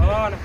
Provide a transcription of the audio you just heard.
آه أنا